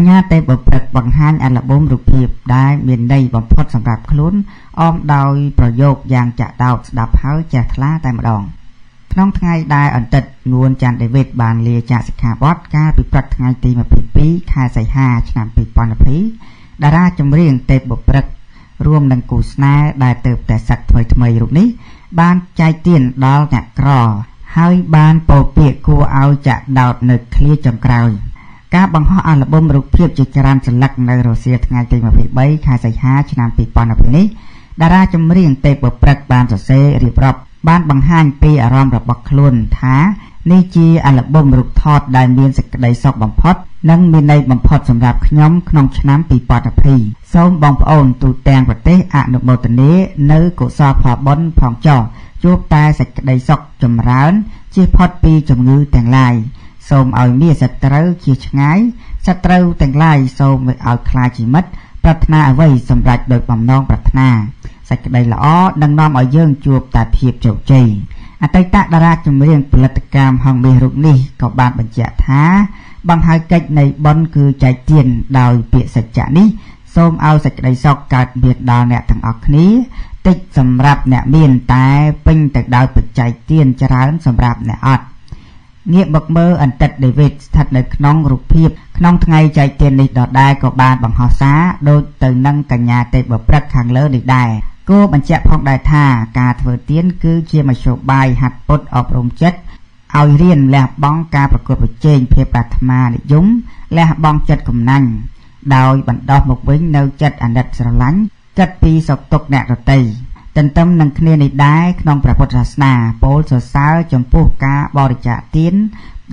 ញ្ញាទេពបុព្រឹកបង្ហាញអាល់ប៊ុមរូបភាពដែលមានន័យបំផុតសម្រាប់ខ្លួនអមដោយប្រយោគយ៉ាងចាក់ដោតស្ដាប់ហើយចេះថ្លាតែម្ដងក្នុងថ្ងៃដែលអន្តិតងួនចាន់ដេវីតបានលាចាកសិក្ខាបទកាលពីព្រឹកថ្ងៃទី22ខែសីហាឆ្នាំ2020តារាចម្រៀងទេពបុព្រឹករួមនឹងគូស្នេហ៍ដែលទៅតែសឹកថ្មីថ្មីរូបនេះ បានចែកទានដល់អ្នកក្រ ហើយបានពោពាកគួរឲ្យចាក់ដោតនៅឃ្លាចុងក្រោយ ការបង្ហោះអាល់ប៊ុមរូបភាពជាច្រើនសន្លឹកនៅរសៀលថ្ងៃទី23ខែសីហាឆ្នាំ2020នេះតារាចម្រៀងទេពព្រឹកបានសរសេររៀបរាប់បានបង្ហាញពីអារម្មណ៍របស់ខ្លួនថានេះជាអាល់ប៊ុមរូបថតដែលមានសេចក្តីសុខបំផុត និងមានន័យបំផុតសម្រាប់ខ្ញុំក្នុងឆ្នាំ2020សូមបងប្អូនទូទាំងប្រទេសអនុមោទនានៅកុសលផលបុណ្យផងចុះជួបតែសេចក្តីសុខចម្រើនជៀសផុតពីជំងឺទាំងឡាយ សូមឲ្យមានសត្រូវជាឆ្ងាយសត្រូវទាំងឡាយសូមឲ្យខ្លាចជាមិត្តប្រាថ្នាអ្វីសម្រេចដោយបំណងប្រាថ្នាសេចក្តីល្អនឹងនាំឲ្យយើងជួបតែភាពជោគជ័យអតីតតារាចម្រៀងផលិតកម្មហងមាសរូបនេះក៏បានបញ្ជាក់ថាបង្ហើយកិច្ចនៃបុណ្យគឺចែកទានដោយពាក្យសច្ចៈនេះសូមឲ្យសេចក្តីសុខកើតមានដល់អ្នកទាំងអស់គ្នាតិចសម្រាប់អ្នកមានតែពេញទៅដោយបច្ច័យទានច្រើនសម្រាប់អ្នកអត់ ងាកមកមើលអន្តិតដេវីតស្ថិតនៅក្នុងរូបភាពក្នុងថ្ងៃចែកទាននេះដដែលក៏បានបង្ហោះសារដូចទៅនឹងកញ្ញាទេពព្រឹកខាងលើនេះដែរគួរបញ្ជាក់ផងដែរថាការធ្វើទានគឺជាមធ្យោបាយហាត់ពុតអប់រំចិត្តឲ្យរៀនលះបង់ការប្រកួតប្រជែងភាពប្រាថ្នានិយមលះបង់ចិត្តកំណាញ់ដោយបណ្ដោះមកវិញនៅចិត្តអាណិតស្រឡាញ់ចិត្តពីសុខទុក្ខអ្នករតី ទន្ទឹមនឹងគ្នានេះដែរក្នុងព្រះពុទ្ធសាសនាពោលសរសើរចំពោះការបរិច្ចាគទាន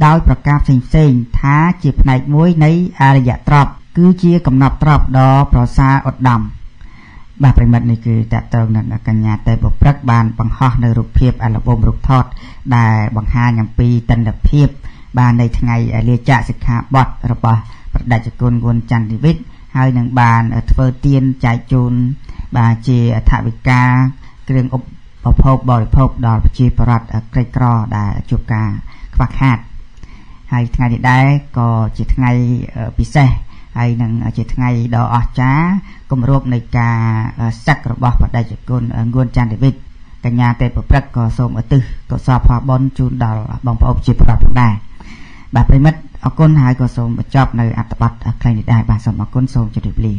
ដោយប្រការផ្សេងផ្សេងថាជាផ្នែកមួយនៃអរិយទ្រព្យគឺជាកំណត់ទ្រព្យដ៏ប្រសើរឧត្តមបាទប្រិមិត្តនេះគឺតកតងនឹងកញ្ញាទេពព្រឹកបានបង្ហោះនៅរូបភាពអាល់ប៊ុមរូបថត ដែលបង្ហាញអំពីទិដ្ឋភាព បានในថ្ងៃលាចាកសិក្ខាបទរបស់ប្រដេជគុណគុណចន្ទវិវិតហើយនឹងបានធ្វើទានចែកជូន បាទជាថវិកាគ្រឿងឧបភោគបរិភោគដល់ប្រជាពលរដ្ឋក្រីក្រដែលជួបការខ្វះខាតហើយថ្ងៃនេះដែរក៏ជាថ្ងៃពិសេសហើយនឹងជាថ្ងៃដ៏អស្ចារ្យគម្រប់នៃការសឹករបស់បដិជគុណងួនចន្ទវិទ្យកញ្ញាទេពព្រឹកក៏សូមឧទ្ទិសកុសលផលបុណ្យជូនដល់បងប្អូនជាប្រដ្ឋផងដែរបាទប្រិមិត្តអរគុណហើយក៏សូមបញ្ចប់នៅអត្ថបទខ្លីនេះដែរបាទសូមអរគុណសូមជម្រាបលា